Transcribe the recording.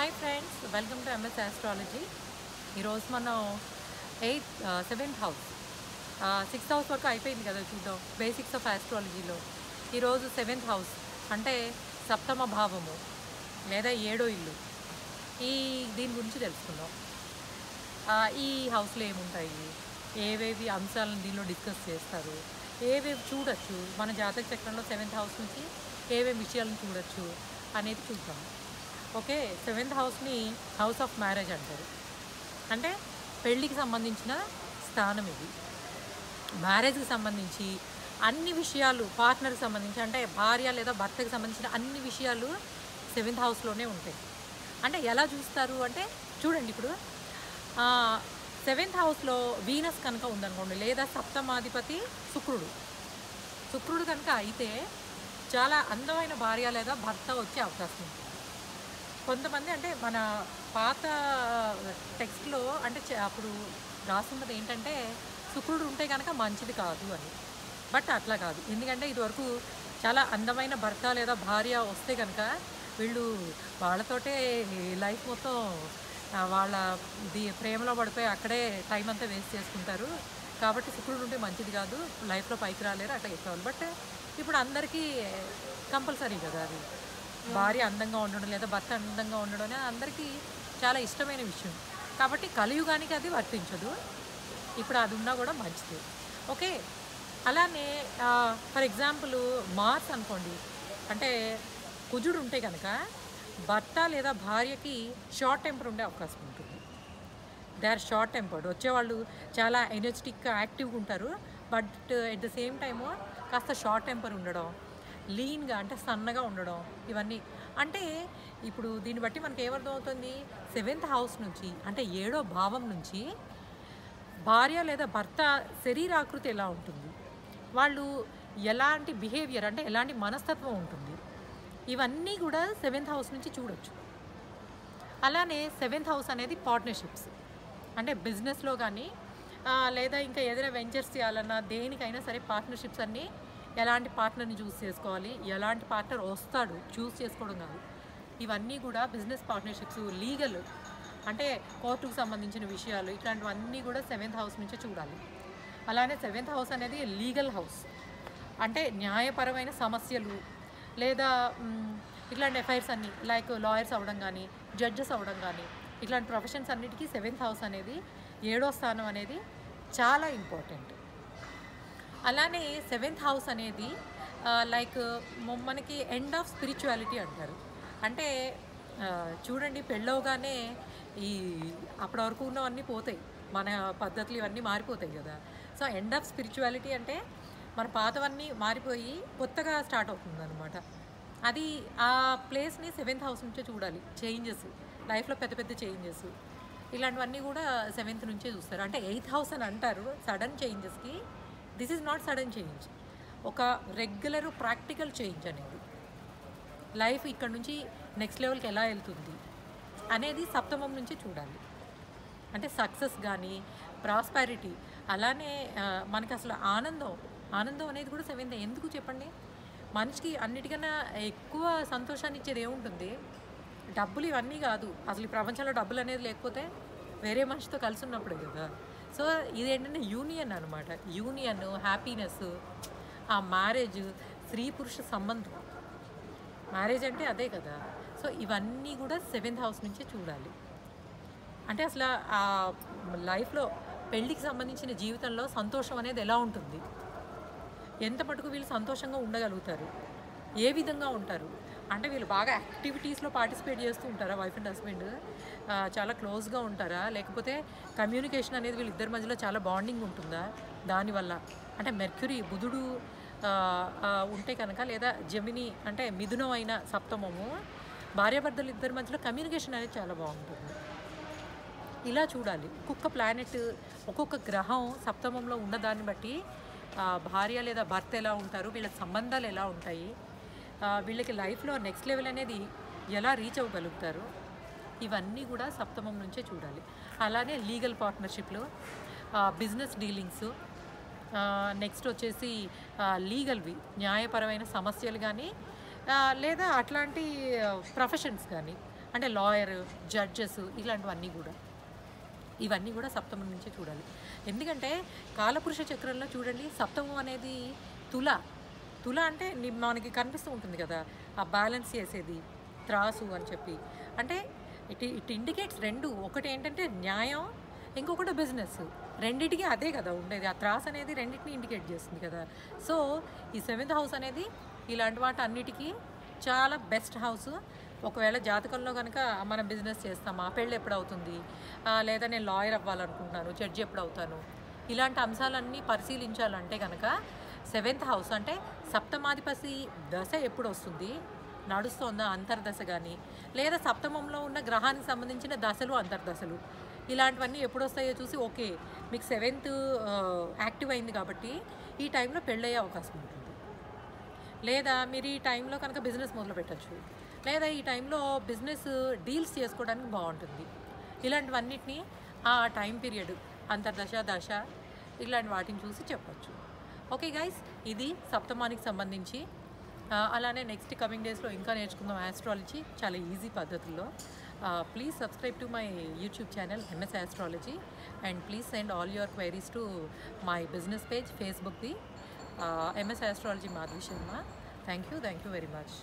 Hi friends welcome to MS astrology ఈరోజు మనం eighth seventh house sixth house వరకు అయిపోయింది కదా చూద్దాం. బేసిక్స్ ఆఫ్ ఆస్ట్రాలజీలో ఈరోజు సెవెంత్ హౌస్ అంటే సప్తమ భావము లేదా ఏడో ఇల్లు. ఈ దీని గురించి తెలుసుకుందాం. ఈ హౌస్లో ఏముంటాయి? ఏవేవి అంశాలను దీనిలో డిస్కస్ చేస్తారు? ఏవేవి చూడొచ్చు? మన జాతక చక్రంలో సెవెంత్ హౌస్ నుంచి ఏవేవి విషయాలను చూడొచ్చు అనేది చూద్దాం. ఓకే సెవెంత్ హౌస్ని హౌస్ ఆఫ్ మ్యారేజ్ అంటారు. అంటే పెళ్ళికి సంబంధించిన స్థానం ఇది. మ్యారేజ్కి సంబంధించి అన్ని విషయాలు పార్ట్నర్కి సంబంధించి అంటే భార్య లేదా భర్తకి సంబంధించిన అన్ని విషయాలు సెవెంత్ హౌస్లోనే ఉంటాయి. అంటే ఎలా చూస్తారు అంటే చూడండి ఇప్పుడు సెవెంత్ హౌస్లో వీనస్ కనుక ఉందనుకోండి లేదా సప్తమాధిపతి శుక్రుడు. శుక్రుడు కనుక అయితే చాలా అందమైన భార్య లేదా భర్త వచ్చే అవకాశం ఉంది కొంతమంది అంటే మన పాత టెక్స్ట్లో అంటే చ- అప్పుడు రాస్తున్నది ఏంటంటే శుక్రుడు ఉంటే కనుక మంచిది కాదు అని. బట్ అట్లా కాదు. ఎందుకంటే ఇదివరకు చాలా అందమైన భర్త లేదా భార్య వస్తే కనుక వీళ్ళు వాళ్ళతోటే లైఫ్ మొత్తం వాళ్ళ ది ప్రేమలో పడిపోయి అక్కడే టైం అంతా వేస్ట్ చేసుకుంటారు. కాబట్టి శుక్రుడు ఉంటే మంచిది కాదు. లైఫ్లో పైకి రాలేరు అట్లా చెప్పేవాళ్ళు. బట్ ఇప్పుడు అందరికీ కంపల్సరీ కదా అది. భార్య అందంగా ఉండడం లేదా భర్త అందంగా ఉండడం అనేది అందరికీ చాలా ఇష్టమైన విషయం. కాబట్టి కలియుగానికి అది వర్తించదు. ఇప్పుడు అది ఉన్నా కూడా మంచిది. ఓకే? అలానే ఫర్ ఎగ్జాంపుల్ మార్స్ అనుకోండి. అంటే కుజుడు ఉంటే కనుక భర్త లేదా భార్యకి షార్ట్ టెంపర్ ఉండే అవకాశం ఉంటుంది. They are short tempered. వచ్చేవాళ్ళు చాలా ఎనర్జెటిక్గా యాక్టివ్గా ఉంటారు. But at the same time కాస్త షార్ట్ టెంపర్ ఉండడం లీన్గా అంటే సన్నగా ఉండడం ఇవన్నీ. అంటే ఇప్పుడు దీన్ని బట్టి మనకి ఏమర్థమవుతుంది? సెవెంత్ హౌస్ నుంచి అంటే ఏడో భావం నుంచి భార్య లేదా భర్త శరీరాకృతి ఎలా ఉంటుంది? వాళ్ళు ఎలాంటి బిహేవియర్ అంటే ఎలాంటి మనస్తత్వం ఉంటుంది? ఇవన్నీ కూడా సెవెంత్ హౌస్ నుంచి చూడొచ్చు. అలానే సెవెంత్ హౌస్ అనేది పార్ట్నర్షిప్స్. అంటే బిజినెస్లో కానీ లేదా ఇంకా ఏదైనా వెంచర్స్ చేయాలన్నా దేనికైనా సరే పార్ట్నర్షిప్స్ అన్నీ ఎలాంటి పార్ట్నర్ని చూస్ చేసుకోవాలి ఎలాంటి పార్ట్నర్ వస్తాడు చూస్ చేసుకోవడం కాదు. ఇవన్నీ కూడా బిజినెస్ పార్ట్నర్షిప్స్ లీగల్ అంటే కోర్టుకు సంబంధించిన విషయాలు ఇట్లాంటివన్నీ కూడా సెవెంత్ హౌస్ నుంచే చూడాలి. అలానే సెవెంత్ హౌస్ అనేది లీగల్ హౌస్. అంటే న్యాయపరమైన సమస్యలు లేదా ఇట్లాంటి ఎఫ్ఐఆర్స్ అన్నీ లైక్ లాయర్స్ అవ్వడం కానీ జడ్జెస్ అవ్వడం కానీ ఇట్లాంటి ప్రొఫెషన్స్ అన్నిటికీ సెవెంత్ హౌస్ అనేది ఏడో స్థానం అనేది చాలా ఇంపార్టెంట్. అలానే సెవెంత్ హౌస్ అనేది లైక్ మనకి ఎండ్ ఆఫ్ స్పిరిచువాలిటీ అంటారు. అంటే చూడండి పెళ్ళవగానే ఈ అప్పటి వరకు ఉన్నవన్నీ పోతాయి. మన పద్ధతులు ఇవన్నీ మారిపోతాయి కదా. సో ఎండ్ ఆఫ్ స్పిరిచువాలిటీ అంటే మన పాతవన్నీ మారిపోయి కొత్తగా స్టార్ట్ అవుతుంది అనమాట అది ఆ ప్లేస్ని సెవెంత్ హౌస్ నుంచే చూడాలి. చేంజెస్. లైఫ్లో పెద్ద పెద్ద చేంజెస్. ఇలాంటివన్నీ కూడా సెవెంత్ నుంచే చూస్తారు. అంటే ఎయిత్ హౌస్ అని అంటారు. Sudden చేంజెస్కి this is not sudden change. ఒక రెగ్యులర్ ప్రాక్టికల్ చేంజ్ అనేది లైఫ్ ఇక్కడ నుంచి నెక్స్ట్ లెవెల్కి ఎలా వెళ్తుంది అనేది సప్తమం నుంచి చూడాలి. అంటే సక్సెస్ కానీ ప్రాస్పారిటీ అలానే మనకి అసలు ఆనందం ఆనందం అనేది కూడా సెవెంత్. ఎందుకు చెప్పండి? మనిషికి అన్నిటికన్నా ఎక్కువ సంతోషాన్ని ఇచ్చేది ఏముంటుంది? డబ్బులు ఇవన్నీ కాదు. అసలు ఈ ప్రపంచంలో డబ్బులు అనేది లేకపోతే వేరే మనిషితో కలిసి ఉన్నప్పుడే కదా. సో ఇదేంటంటే యూనియన్ అనమాట యూనియన్ హ్యాపీనెస్ ఆ మ్యారేజ్ స్త్రీ పురుష సంబంధం. మ్యారేజ్ అంటే అదే కదా. సో ఇవన్నీ కూడా సెవెంత్ హౌస్ నుంచే చూడాలి. అంటే అసలు ఆ లైఫ్లో పెళ్ళికి సంబంధించిన జీవితంలో సంతోషం అనేది ఎలా ఉంటుంది? ఎంత మటుకు వీళ్ళు సంతోషంగా ఉండగలుగుతారు? ఏ విధంగా ఉంటారు? అంటే వీళ్ళు బాగా యాక్టివిటీస్లో పార్టిసిపేట్ చేస్తూ ఉంటారా వైఫ్ అండ్ హస్బెండ్? చాలా క్లోజ్గా ఉంటారా? లేకపోతే కమ్యూనికేషన్ అనేది వీళ్ళిద్దరి మధ్యలో చాలా బాండింగ్ ఉంటుందా? దానివల్ల అంటే మెర్క్యూరీ బుధుడు ఉంటే కనుక లేదా జమిని అంటే మిథునం అయిన సప్తమము భార్యాభర్తలు ఇద్దరి మధ్యలో కమ్యూనికేషన్ అనేది చాలా బాగుంటుంది. ఇలా చూడాలి. ఒక్కొక్క ప్లానెట్ ఒక్కొక్క గ్రహం సప్తమంలో ఉన్నదాన్ని బట్టి భార్య లేదా భర్త ఎలా ఉంటారు వీళ్ళ సంబంధాలు ఎలా ఉంటాయి వీళ్ళకి లైఫ్లో నెక్స్ట్ లెవెల్ అనేది ఎలా రీచ్ అవ్వగలుగుతారు ఇవన్నీ కూడా సప్తమం నుంచే చూడాలి. అలానే లీగల్ పార్ట్నర్షిప్లు బిజినెస్ డీలింగ్స్ నెక్స్ట్ వచ్చేసి లీగల్వి న్యాయపరమైన సమస్యలు కానీ లేదా అట్లాంటి ప్రొఫెషన్స్ కానీ అంటే లాయర్ జడ్జెస్ ఇలాంటివన్నీ కూడా. ఇవన్నీ కూడా సప్తమం నుంచే చూడాలి. ఎందుకంటే కాలపురుష చక్రంలో చూడండి సప్తమం అనేది తుల. తుల అంటే మనకి కనిపిస్తూ ఉంటుంది కదా ఆ బ్యాలెన్స్ చేసేది త్రాసు అని చెప్పి. అంటే ఇట్ ఇట్ ఇండికేట్స్ రెండు ఒకటి ఏంటంటే న్యాయం ఇంకొకటి బిజినెస్. రెండింటికి అదే కదా ఉండేది. ఆ త్రాస్ అనేది రెండింటిని ఇండికేట్ చేస్తుంది కదా. సో ఈ సెవెంత్ హౌస్ అనేది ఇలాంటి వాటి అన్నిటికీ చాలా బెస్ట్ హౌస్. ఒకవేళ జాతకంలో కనుక మనం బిజినెస్ చేస్తామా పెళ్ళి ఎప్పుడు అవుతుంది లేదా నేను లాయర్ అవ్వాలనుకుంటున్నాను జడ్జి ఎప్పుడు అవుతాను ఇలాంటి అంశాలన్నీ పరిశీలించాలంటే కనుక సెవెంత్ హౌస్ అంటే సప్తమాధిపతి దశ ఎప్పుడు వస్తుంది? నడుస్తోందా అంతర్దశ కానీ లేదా సప్తమంలో ఉన్న గ్రహానికి సంబంధించిన దశలు అంతర్దశలు? ఇలాంటివన్నీ ఎప్పుడు వస్తాయో చూసి ఓకే మీకు సెవెంత్ యాక్టివ్ అయింది కాబట్టి ఈ టైంలో పెళ్ళయ్యే అవకాశం ఉంటుంది. లేదా మీరు ఈ టైంలో కనుక బిజినెస్ మొదలు పెట్టచ్చు. లేదా ఈ టైంలో బిజినెస్ డీల్స్ చేసుకోవడానికి బాగుంటుంది. ఇలాంటివన్నిటిని ఆ టైం పీరియడ్ అంతర్దశ దశ ఇలాంటి వాటిని చూసి చెప్పచ్చు. ఓకే గైస్ ఇది సప్తమానికి సంబంధించి. అలానే నెక్స్ట్ కమింగ్ డేస్లో ఇంకా నేర్చుకుందాం ఆస్ట్రాలజీ చాలా ఈజీ పద్ధతుల్లో. Please subscribe to my YouTube channel MS astrology and please send all your queries to my business page ఫేస్బుక్ది MS astrology Madhavi Sharma thank you thank you very much